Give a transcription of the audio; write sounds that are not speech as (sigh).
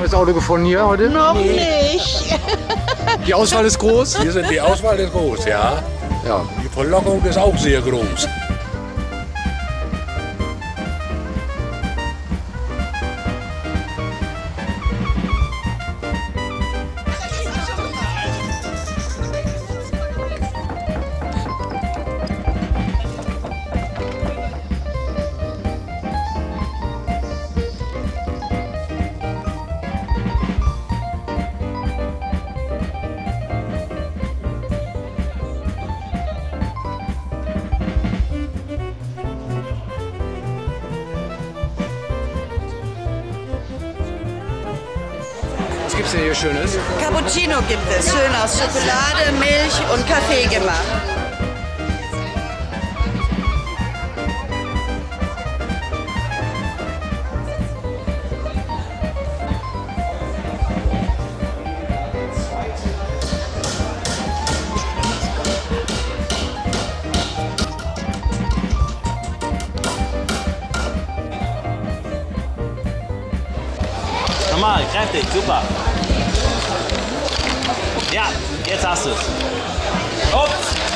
schönes Auto gefunden hier heute? Noch nicht. (laughs) Die Auswahl ist groß? Hier sind die Auswahl ist groß, ja. Ja. Die Verlockung ist auch sehr groß. Was gibt's denn hier Schönes? Cappuccino gibt es. Schön aus Schokolade, Milch und Kaffee gemacht. Normal, kräftig, super. Ja, jetzt hast du es. Ups.